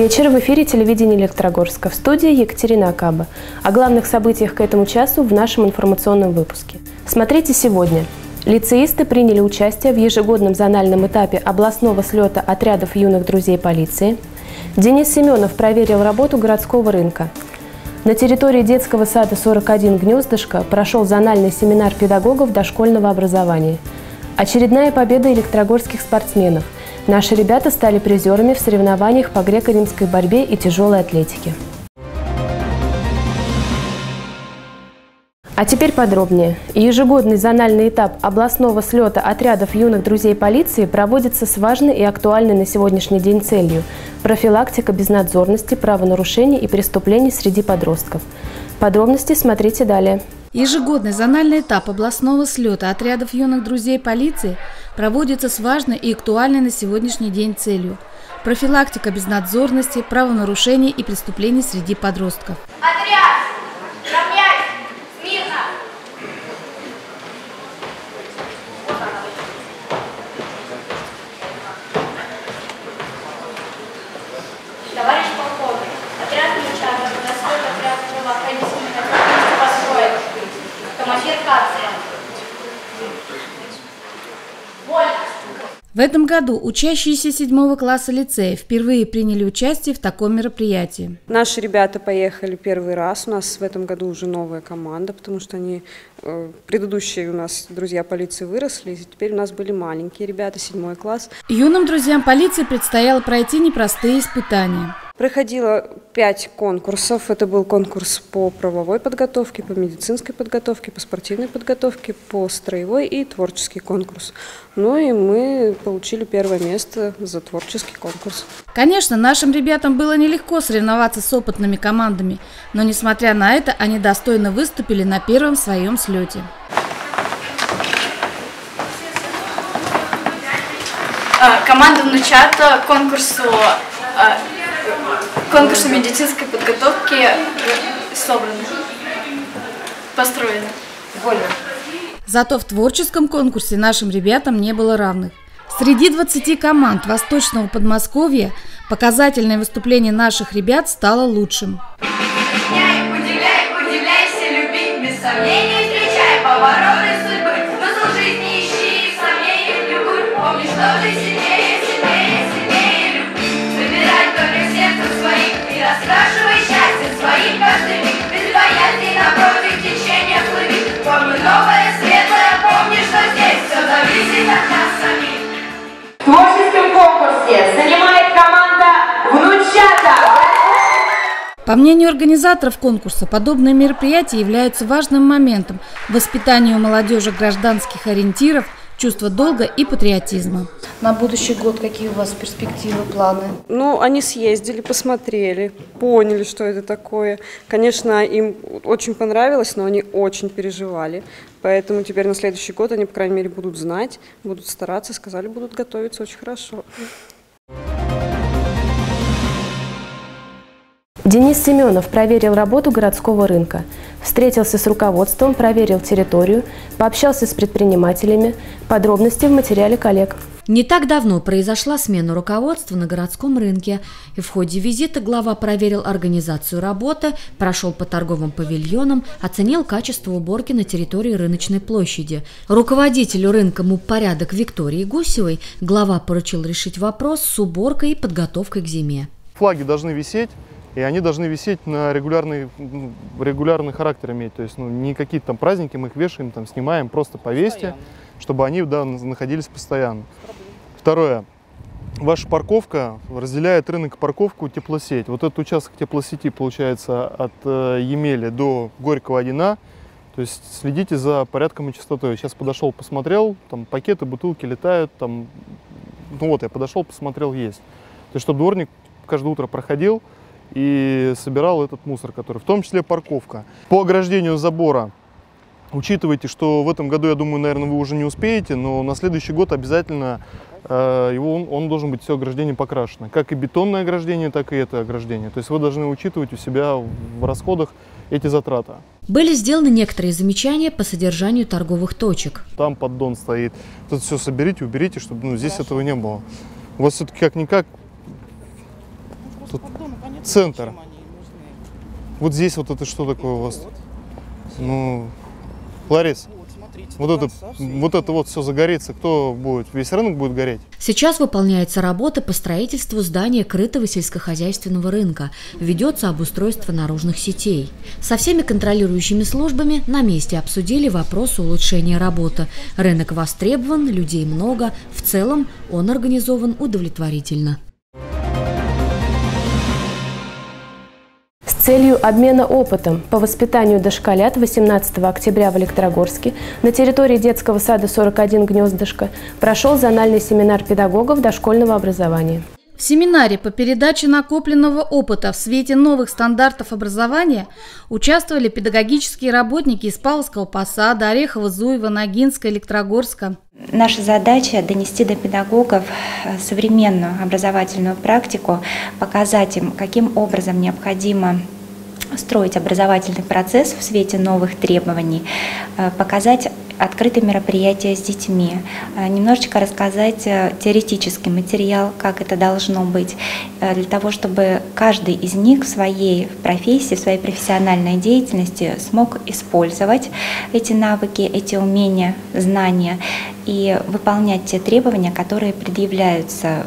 Вечер. В эфире телевидения Электрогорска. В студии Екатерина Акаба. О главных событиях к этому часу в нашем информационном выпуске. Смотрите сегодня. Лицеисты приняли участие в ежегодном зональном этапе областного слета отрядов юных друзей полиции. Денис Семенов проверил работу городского рынка. На территории детского сада 41 «Гнездышко» прошел зональный семинар педагогов дошкольного образования. Очередная победа электрогорских спортсменов – Наши ребята стали призерами в соревнованиях по греко-римской борьбе и тяжелой атлетике. А теперь подробнее. Ежегодный зональный этап областного слета отрядов юных друзей полиции проводится с важной и актуальной на сегодняшний день целью – профилактика безнадзорности, правонарушений и преступлений среди подростков. Подробности смотрите далее. Ежегодный зональный этап областного слета отрядов юных друзей полиции проводится с важной и актуальной на сегодняшний день целью – профилактика безнадзорности, правонарушений и преступлений среди подростков. Отряд! В этом году учащиеся седьмого класса лицея впервые приняли участие в таком мероприятии. Наши ребята поехали первый раз. У нас в этом году уже новая команда, потому что они э, предыдущие у нас друзья полиции выросли, и теперь у нас были маленькие ребята, седьмой класс. Юным друзьям полиции предстояло пройти непростые испытания. Проходило пять конкурсов. Это был конкурс по правовой подготовке, по медицинской подготовке, по спортивной подготовке, по строевой и творческий конкурс. Ну и мы получили первое место за творческий конкурс. Конечно, нашим ребятам было нелегко соревноваться с опытными командами, но несмотря на это, они достойно выступили на первом своем слете. А, команда внучата конкурсу а, конкурсу медицинской подготовки собраны, построены. Вольно. Зато в творческом конкурсе нашим ребятам не было равных. Среди 20 команд Восточного Подмосковья показательное выступление наших ребят стало лучшим. Удивляй, удивляй, удивляйся, люби, без сомнений встречай повороты судьбы. Смысл жизни ищи, в сомнениях любых. Помни, что ты мнению организаторов конкурса, подобные мероприятия являются важным моментом в воспитании у молодежи гражданских ориентиров, чувства долга и патриотизма. На будущий год какие у вас перспективы, планы? Ну, они съездили, посмотрели, поняли, что это такое. Конечно, им очень понравилось, но они очень переживали. Поэтому теперь на следующий год они, по крайней мере, будут знать, будут стараться, сказали, будут готовиться очень хорошо. Денис Семенов проверил работу городского рынка, встретился с руководством, проверил территорию, пообщался с предпринимателями. Подробности в материале коллег. Не так давно произошла смена руководства на городском рынке, и в ходе визита глава проверил организацию работы, прошел по торговым павильонам, оценил качество уборки на территории рыночной площади. Руководителю рынка МУП «Порядок» Виктории Гусевой глава поручил решить вопрос с уборкой и подготовкой к зиме. Флаги должны висеть, и они должны висеть на регулярный, ну, регулярный характер иметь. То есть ну, не какие-то там праздники, мы их вешаем, там, снимаем, просто повесьте, чтобы они да, находились постоянно. Второе. Ваша парковка разделяет рынок парковку теплосеть. Вот этот участок теплосети получается от э, Емели до Горького 1А. То есть следите за порядком и чистотой. Сейчас подошел, посмотрел, там пакеты, бутылки летают, там, ну вот я подошел, посмотрел, есть. То есть чтобы дворник каждое утро проходил, и собирал этот мусор, который, в том числе парковка. По ограждению забора учитывайте, что в этом году, я думаю, наверное, вы уже не успеете, но на следующий год обязательно э, его, он, он должен быть все ограждение покрашено. Как и бетонное ограждение, так и это ограждение. То есть вы должны учитывать у себя в расходах эти затраты. Были сделаны некоторые замечания по содержанию торговых точек. Там поддон стоит. Тут все соберите, уберите, чтобы ну, здесь этого не было. У вас все-таки как-никак центр. Вот здесь вот это что такое у вас? Ну, Ларис, вот это, вот это вот все загорится, кто будет? Весь рынок будет гореть? Сейчас выполняется работа по строительству здания крытого сельскохозяйственного рынка. Ведется обустройство наружных сетей. Со всеми контролирующими службами на месте обсудили вопрос улучшения работы. Рынок востребован, людей много. В целом он организован удовлетворительно. Целью обмена опытом по воспитанию дошколят 18 октября в Электрогорске на территории детского сада 41 «Гнездышко» прошел зональный семинар педагогов дошкольного образования. В семинаре по передаче накопленного опыта в свете новых стандартов образования участвовали педагогические работники из Павловского посада, Орехова, Зуева, Ногинска, Электрогорска. Наша задача – донести до педагогов э, современную образовательную практику, показать им, каким образом необходимо строить образовательный процесс в свете новых требований, э, показать открытые мероприятия с детьми, э, немножечко рассказать э, теоретический материал, как это должно быть, для того, чтобы каждый из них в своей профессии, в своей профессиональной деятельности смог использовать эти навыки, эти умения, знания и выполнять те требования, которые предъявляются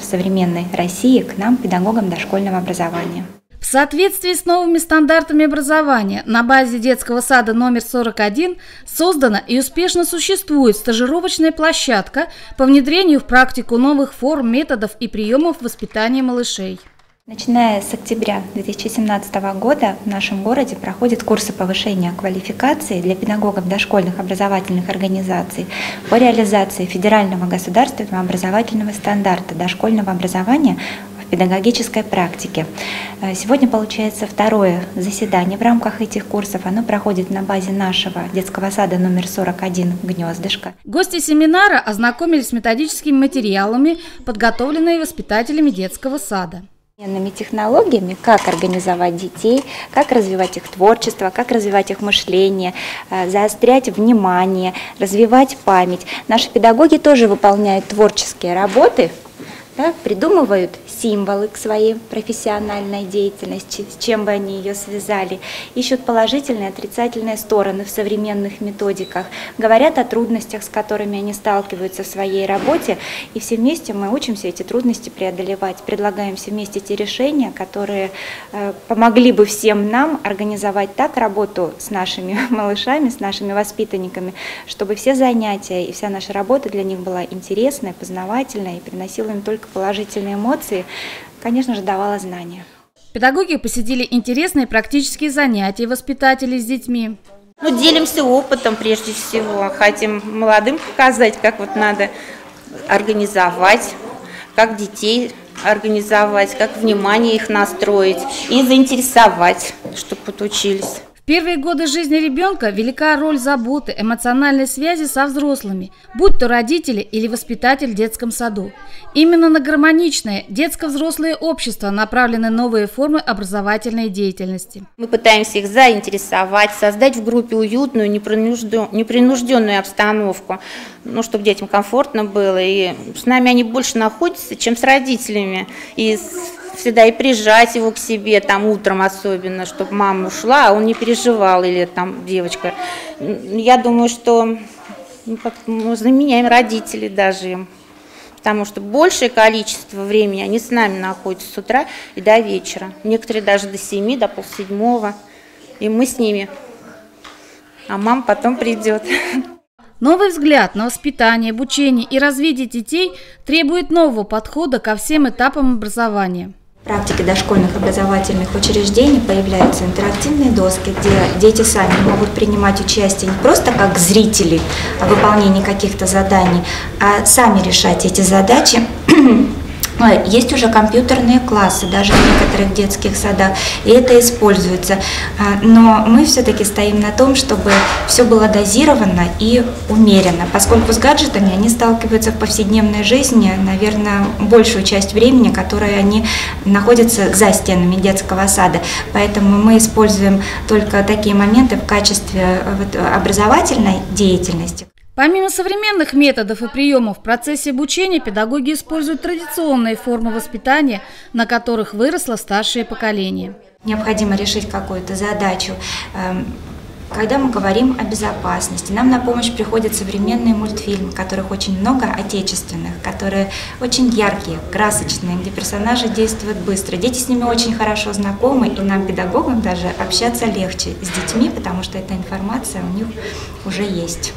в современной России к нам, педагогам дошкольного образования. В соответствии с новыми стандартами образования на базе детского сада номер 41 создана и успешно существует стажировочная площадка по внедрению в практику новых форм, методов и приемов воспитания малышей. Начиная с октября 2017 года в нашем городе проходят курсы повышения квалификации для педагогов дошкольных образовательных организаций по реализации федерального государственного образовательного стандарта дошкольного образования педагогической практики. Э, сегодня получается второе заседание в рамках этих курсов. Оно проходит на базе нашего детского сада номер 41 «Гнездышко». Гости семинара ознакомились с методическими материалами, подготовленными воспитателями детского сада технологиями, как организовать детей, как развивать их творчество, как развивать их мышление, э, заострять внимание, развивать память. Наши педагоги тоже выполняют творческие работы да, придумывают символы к своей профессиональной деятельности, с чем бы они ее связали, ищут положительные и отрицательные стороны в современных методиках, говорят о трудностях, с которыми они сталкиваются в своей работе, и все вместе мы учимся эти трудности преодолевать, предлагаем все вместе те решения, которые э, помогли бы всем нам организовать так работу с нашими малышами, с нашими воспитанниками, чтобы все занятия и вся наша работа для них была интересная, познавательная и приносила им только положительные эмоции, конечно же, давала знания. Педагоги посетили интересные практические занятия воспитателей с детьми. Ну, делимся опытом прежде всего, хотим молодым показать, как вот надо организовать, как детей организовать, как внимание их настроить и заинтересовать, чтобы подучились первые годы жизни ребенка велика роль заботы, эмоциональной связи со взрослыми, будь то родители или воспитатель в детском саду. Именно на гармоничное детско-взрослое общество направлены новые формы образовательной деятельности. Мы пытаемся их заинтересовать, создать в группе уютную, непринужденную обстановку, ну, чтобы детям комфортно было. И с нами они больше находятся, чем с родителями. И всегда и прижать его к себе, там утром особенно, чтобы мама ушла, а он не переживал, или там девочка. Я думаю, что ну, как, мы заменяем родителей даже потому что большее количество времени они с нами находятся с утра и до вечера. Некоторые даже до семи, до полседьмого, и мы с ними, а мама потом придет. Новый взгляд на воспитание, обучение и развитие детей требует нового подхода ко всем этапам образования. В практике дошкольных образовательных учреждений появляются интерактивные доски, где дети сами могут принимать участие не просто как зрители в выполнении каких-то заданий, а сами решать эти задачи есть уже компьютерные классы, даже в некоторых детских садах, и это используется. А, но мы все-таки стоим на том, чтобы все было дозировано и умеренно, поскольку с гаджетами они сталкиваются в повседневной жизни, наверное, большую часть времени, которое они находятся за стенами детского сада. Поэтому мы используем только такие моменты в качестве образовательной деятельности. Помимо современных методов и приемов в процессе обучения, педагоги используют традиционные формы воспитания, на которых выросло старшее поколение. Необходимо решить какую-то задачу. Эм, когда мы говорим о безопасности, нам на помощь приходят современные мультфильмы, которых очень много отечественных, которые очень яркие, красочные, где персонажи действуют быстро. Дети с ними очень хорошо знакомы, и нам, педагогам, даже общаться легче с детьми, потому что эта информация у них уже есть.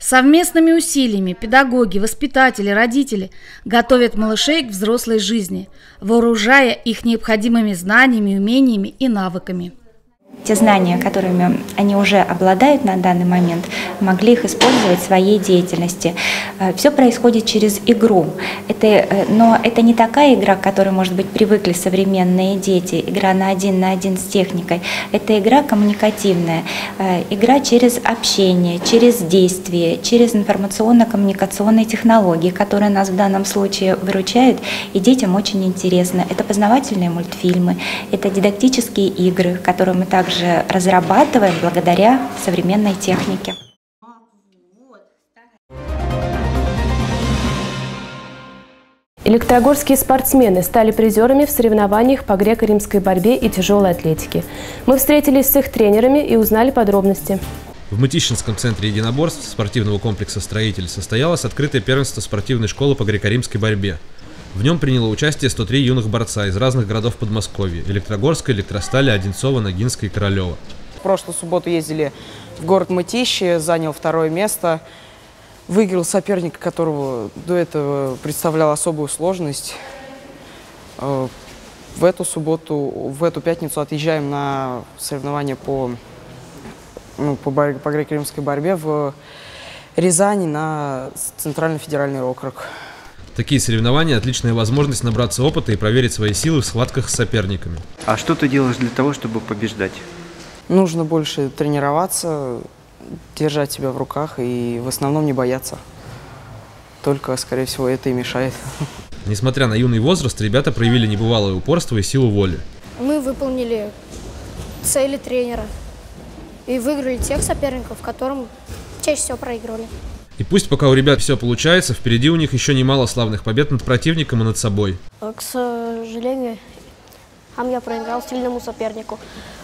Совместными усилиями педагоги, воспитатели, родители готовят малышей к взрослой жизни, вооружая их необходимыми знаниями, умениями и навыками те знания, которыми они уже обладают на данный момент, могли их использовать в своей деятельности. Э, Все происходит через игру. Это, э, но это не такая игра, к которой, может быть, привыкли современные дети, игра на один на один с техникой. Это игра коммуникативная, э, игра через общение, через действие, через информационно-коммуникационные технологии, которые нас в данном случае выручают, и детям очень интересно. Это познавательные мультфильмы, это дидактические игры, которые мы также также разрабатываем благодаря современной технике. Электрогорские спортсмены стали призерами в соревнованиях по греко-римской борьбе и тяжелой атлетике. Мы встретились с их тренерами и узнали подробности. В Мытищинском центре единоборств спортивного комплекса «Строитель» состоялось открытое первенство спортивной школы по греко-римской борьбе. В нем приняло участие 103 юных борца из разных городов Подмосковья – Электрогорска, Электростали, Одинцова, Ногинска и Королева. В прошлую субботу ездили в город Мытищи, занял второе место, выиграл соперника, которого до этого представлял особую сложность. Э, в эту субботу, в эту пятницу отъезжаем на соревнования по, ну, по, по греко-римской борьбе в Рязани на Центральный федеральный округ. Такие соревнования – отличная возможность набраться опыта и проверить свои силы в схватках с соперниками. А что ты делаешь для того, чтобы побеждать? Нужно больше тренироваться, держать себя в руках и в основном не бояться. Только, скорее всего, это и мешает. Несмотря на юный возраст, ребята проявили небывалое упорство и силу воли. Мы выполнили цели тренера и выиграли тех соперников, которым чаще всего проигрывали. И пусть пока у ребят все получается, впереди у них еще немало славных побед над противником и над собой. К сожалению, сам я проиграл сильному сопернику.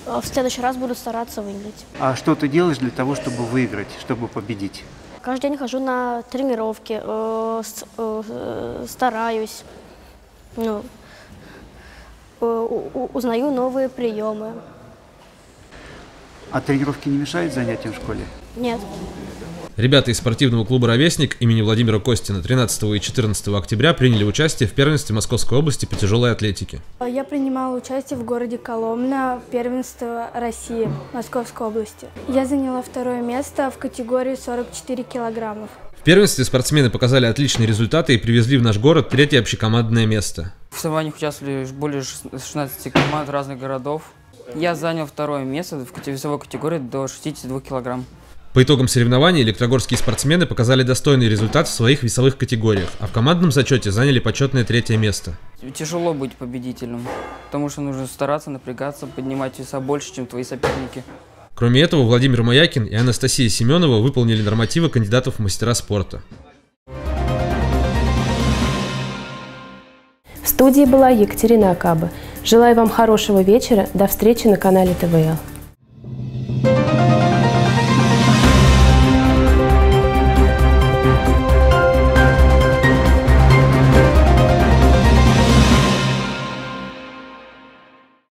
В следующий раз буду стараться выиграть. А что ты делаешь для того, чтобы выиграть, чтобы победить? Каждый день хожу на тренировки, э, э, стараюсь, ну, э, узнаю новые приемы. А тренировки не мешают занятиям в школе? Нет. Ребята из спортивного клуба «Ровесник» имени Владимира Костина 13 и 14 октября приняли участие в первенстве Московской области по тяжелой атлетике. Я принимала участие в городе Коломна в первенстве России Московской области. Я заняла второе место в категории 44 килограммов. В первенстве спортсмены показали отличные результаты и привезли в наш город третье общекомандное место. В соревнованиях участвовали более 16 команд разных городов. Я занял второе место в весовой категории до 62 килограмм. По итогам соревнований электрогорские спортсмены показали достойный результат в своих весовых категориях, а в командном зачете заняли почетное третье место. Тяжело быть победителем, потому что нужно стараться, напрягаться, поднимать веса больше, чем твои соперники. Кроме этого, Владимир Маякин и Анастасия Семенова выполнили нормативы кандидатов в мастера спорта. В студии была Екатерина Акаба. Желаю вам хорошего вечера. До встречи на канале ТВЛ.